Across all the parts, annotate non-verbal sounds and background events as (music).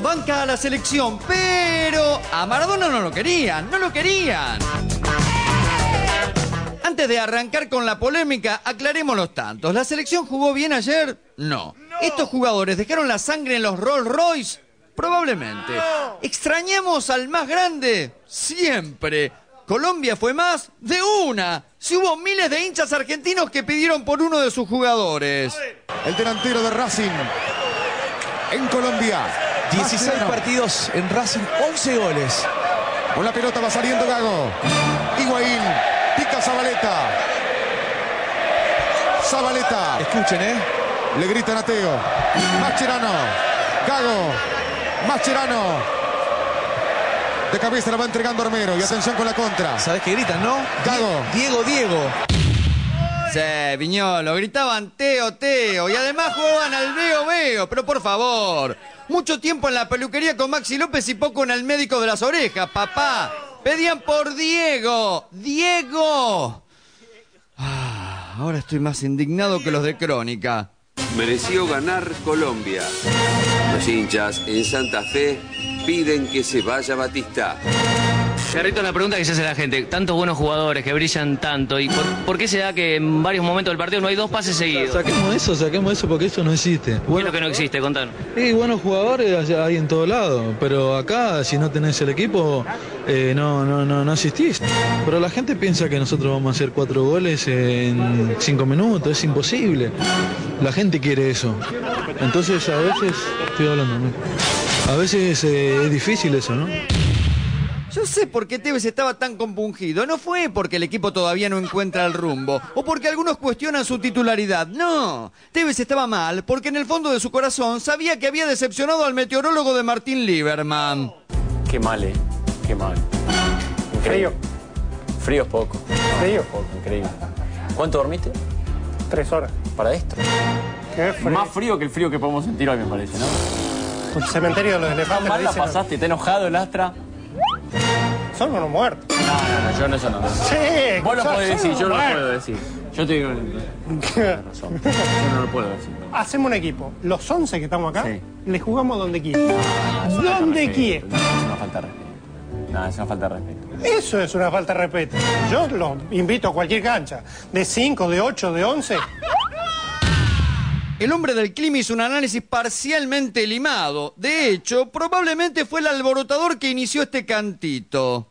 banca a la selección, pero a Maradona no lo querían, no lo querían. Antes de arrancar con la polémica, aclaremos los tantos. ¿La selección jugó bien ayer? No. ¿Estos jugadores dejaron la sangre en los Rolls Royce? Probablemente. ¿Extrañamos al más grande? Siempre. Colombia fue más de una. Si hubo miles de hinchas argentinos que pidieron por uno de sus jugadores. El delantero de Racing en Colombia. 16 partidos en Racing, 11 goles. Con la pelota va saliendo Gago. Higuaín. Pica Zabaleta. Zabaleta. Escuchen, ¿eh? Le gritan a Teo. Mascherano. Gago. Mascherano. De cabeza la va entregando Armero. Y atención con la contra. ¿Sabes qué gritan, no? Gago. Diego, Diego. Sí, Viñolo, gritaban Teo, Teo y además jugaban al veo, veo. Pero por favor, mucho tiempo en la peluquería con Maxi López y poco en el médico de las orejas, papá. Pedían por Diego, Diego. Ah, ahora estoy más indignado que los de Crónica. Mereció ganar Colombia. Los hinchas en Santa Fe piden que se vaya Batista. Carrito, la pregunta que se hace la gente, tantos buenos jugadores que brillan tanto, ¿y por, por qué se da que en varios momentos del partido no hay dos pases seguidos? Saquemos eso, saquemos eso porque eso no existe. ¿Qué es Bueno, lo que no existe? Contanos. y buenos jugadores hay en todo lado, pero acá si no tenés el equipo eh, no, no, no, no asistís. Pero la gente piensa que nosotros vamos a hacer cuatro goles en cinco minutos, es imposible. La gente quiere eso. Entonces a veces, estoy hablando, ¿no? a veces eh, es difícil eso, ¿no? Yo sé por qué Tevez estaba tan compungido. No fue porque el equipo todavía no encuentra el rumbo o porque algunos cuestionan su titularidad. No. Tevez estaba mal porque en el fondo de su corazón sabía que había decepcionado al meteorólogo de Martín Lieberman. Qué mal, eh. Qué mal. Frío. Frío es poco. Frío. Poco, increíble. ¿Cuánto dormiste Tres horas. para esto? Qué frío. Más frío que el frío que podemos sentir hoy, me parece, ¿no? Un cementerio de los elefantes. mal la pasaste? ¿Te enojado el Astra? Son unos muertos. No, no, no, yo no eso no. Sí. Vos lo son- podés son decir, yo no lo puedo decir. Yo te digo, tenés razón. Yo no lo puedo decir. Hacemos un equipo. Los 11 que estamos acá, Sí. le jugamos donde quiera. Falta de Donde quiera. no, Es una falta de respeto. No, es una falta de respeto. Eso es una falta de respeto. Yo los invito a cualquier cancha. De 5, de 8, de 11. El hombre del clima hizo un análisis parcialmente limado. De hecho, probablemente fue el alborotador que inició este cantito.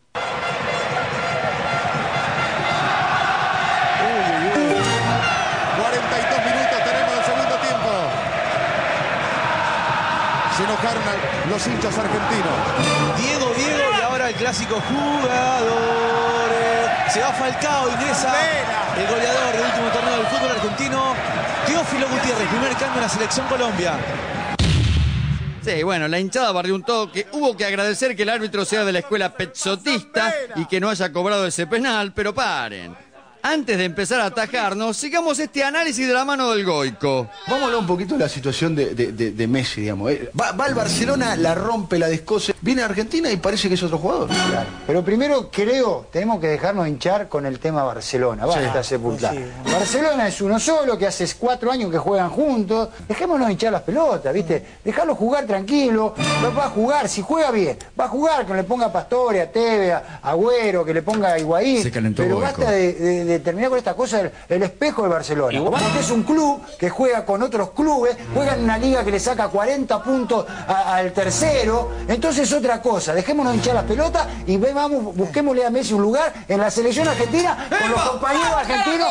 42 minutos tenemos del segundo tiempo. Se enojaron a- los hinchas argentinos. Diego, Diego y ahora el clásico jugadores. Se va Falcao, ingresa el goleador del último torneo del fútbol argentino. Teófilo Gutiérrez, primer cambio en la selección Colombia. Sí, bueno, la hinchada barrió un toque. Hubo que agradecer que el árbitro sea de la escuela petzotista y que no haya cobrado ese penal, pero paren. Antes de empezar a atajarnos, sigamos este análisis de la mano del Goico. Vamos a hablar un poquito de la situación de, de- de- de Messi, digamos. eh. Va, va al Barcelona, la rompe, la descoce. Viene a Argentina y parece que es otro jugador. Pero primero creo, tenemos que dejarnos hinchar con el tema Barcelona. Basta sepultar. Barcelona es uno solo, que hace cuatro años que juegan juntos. Dejémonos hinchar las pelotas, ¿viste? Dejarlo jugar tranquilo. Va- a jugar, si juega bien, va a jugar, que le ponga a Pastore, a Teve, a Agüero, que le ponga a Higuaín. Se calentó Pero Goico. basta de, de- terminar con esta cosa, el, el espejo de Barcelona. Porque es un club que juega con otros clubes, juega en una liga que le saca 40 puntos a- al tercero. Entonces otra cosa, dejémonos hinchar las pelotas y ve, vamos, busquémosle a Messi un lugar en la selección argentina con los compañeros argentinos.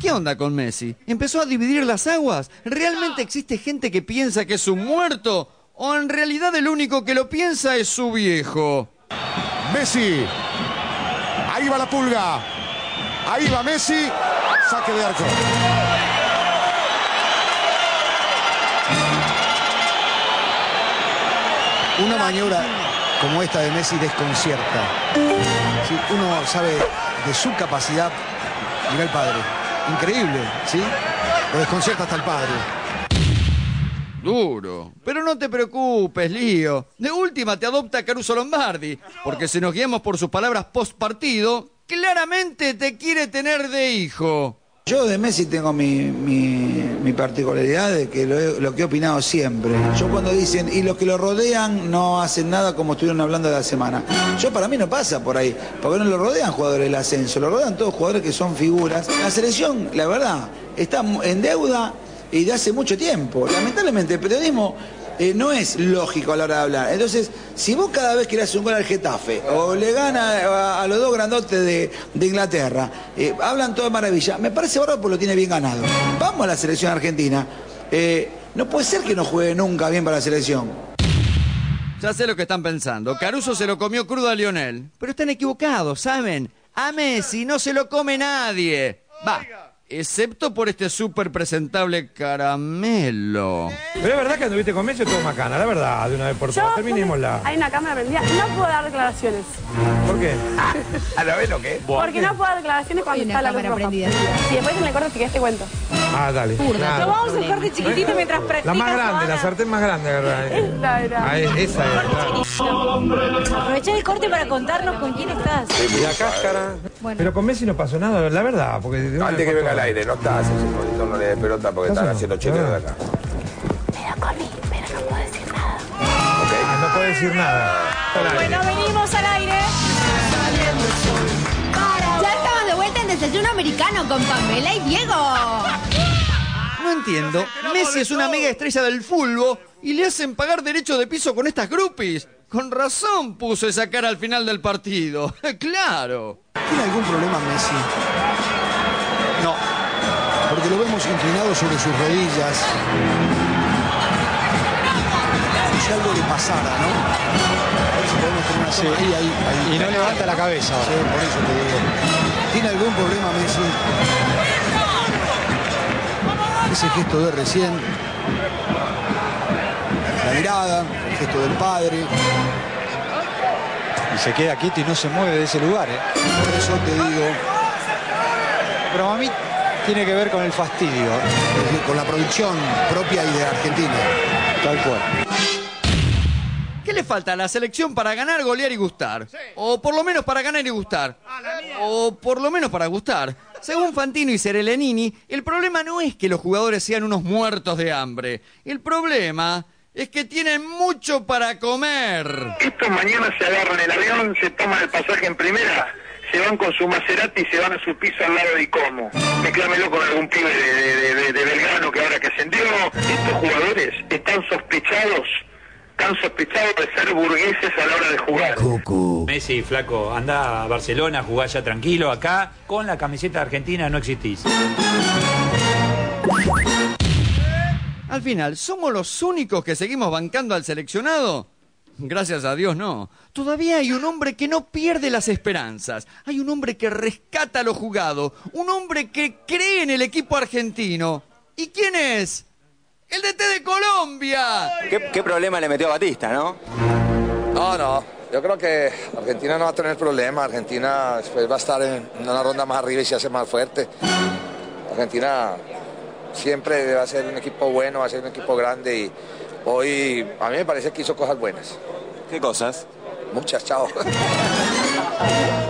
¿Qué onda con Messi? ¿Empezó a dividir las aguas? ¿Realmente existe gente que piensa que es un muerto? ¿O en realidad el único que lo piensa es su viejo? Messi. Ahí va la pulga. Ahí va Messi. Saque de arco. Una maniobra como esta de Messi desconcierta. Sí, uno sabe de su capacidad. Mira el padre. Increíble, ¿sí? Lo desconcierta hasta el padre. Duro. Pero no te preocupes, Lío. De última te adopta Caruso Lombardi. Porque si nos guiamos por sus palabras post partido, claramente te quiere tener de hijo. Yo de Messi tengo mi, mi- particularidad de que lo que he opinado siempre. Yo cuando dicen, y los que lo rodean no hacen nada como estuvieron hablando de la semana. Yo para mí no pasa por ahí, porque no lo rodean jugadores del ascenso, lo rodean todos jugadores que son figuras. La selección, la verdad, está en deuda y de hace mucho tiempo. Lamentablemente el periodismo eh, no es lógico a la hora de hablar. Entonces, si vos cada vez que le haces un gol al Getafe o le gana a, a los dos grandotes de, de Inglaterra, eh, hablan todo de maravilla, me parece bárbaro porque lo tiene bien ganado. Vamos a la selección argentina. Eh, no puede ser que no juegue nunca bien para la selección. Ya sé lo que están pensando. Caruso se lo comió crudo a Lionel. Pero están equivocados, ¿saben? A Messi no se lo come nadie. Va, excepto por este súper presentable caramelo. Pero es verdad que anduviste con Messi o todo macana, la verdad, de una vez por todas. Terminémosla. Hay una cámara prendida. No puedo dar declaraciones. ¿Por qué? ¿A (laughs) la vez lo qué? Porque no puedo dar declaraciones cuando está la cámara prendida. Y después en el corte que te cuento. Ah, dale. Claro. Tomamos un corte chiquitito mientras La practicas. más grande, la sartén más grande, ¿verdad? (laughs) Esta era. Ah, es- esa es. Claro. Aprovechá el corte para contarnos con quién estás. La cáscara. Bueno. Pero con Messi no pasó nada, la verdad. Porque de una Antes que venga al aire, no estás, ese monitor no le des pelota porque están haciendo chequeo de acá. Pero con mí, pero no puedo decir nada. Ah, no puede decir nada. Al aire. Bueno, venimos al aire. Ya estamos de vuelta en Desayuno Americano con Pamela y Diego. No entiendo. Messi es una mega estrella del fútbol y le hacen pagar derecho de piso con estas groupies. Con razón puso esa cara al final del partido. (laughs) claro. ¿Tiene algún problema Messi? No. Porque lo vemos inclinado sobre sus rodillas. Como si algo le pasara, ¿no? A ver si podemos tener una toma ahí, ahí, ahí. Y no levanta la cabeza ahora. Sí, por eso te digo. ¿Tiene algún problema Messi? Ese gesto de recién. La mirada, gesto del padre. Y se queda quieto y no se mueve de ese lugar, ¿eh? Por eso te digo, Pero a mí tiene que ver con el fastidio. eh, con la producción propia y de Argentina. Tal cual. ¿Qué le falta a la selección para ganar, golear y gustar? O por lo menos para ganar y gustar. O por lo menos para gustar. Según Fantino y Serelenini, el problema no es que los jugadores sean unos muertos de hambre. El problema es que tienen mucho para comer. Estos mañana se agarran el avión, se toman el pasaje en primera, se van con su Maserati y se van a su piso al lado de Icomo. Mezclámelo con algún pibe de, de, de- de Belgrano que ahora que ascendió. Estos jugadores están sospechados, están sospechados de ser burgueses a la hora de jugar. Messi, flaco, anda a Barcelona, jugá ya tranquilo. Acá, con la camiseta argentina no existís. Al final, ¿somos los únicos que seguimos bancando al seleccionado? Gracias a Dios no. Todavía hay un hombre que no pierde las esperanzas. Hay un hombre que rescata lo jugado. Un hombre que cree en el equipo argentino. ¿Y quién es? El DT de Colombia. ¿Qué, qué problema le metió a Batista, no? No, no. Yo creo que Argentina no va a tener problema. Argentina después va a estar en una ronda más arriba y se hace más fuerte. Argentina siempre va a ser un equipo bueno, va a ser un equipo grande y hoy a mí me parece que hizo cosas buenas. ¿Qué cosas? Muchas, chao. (laughs)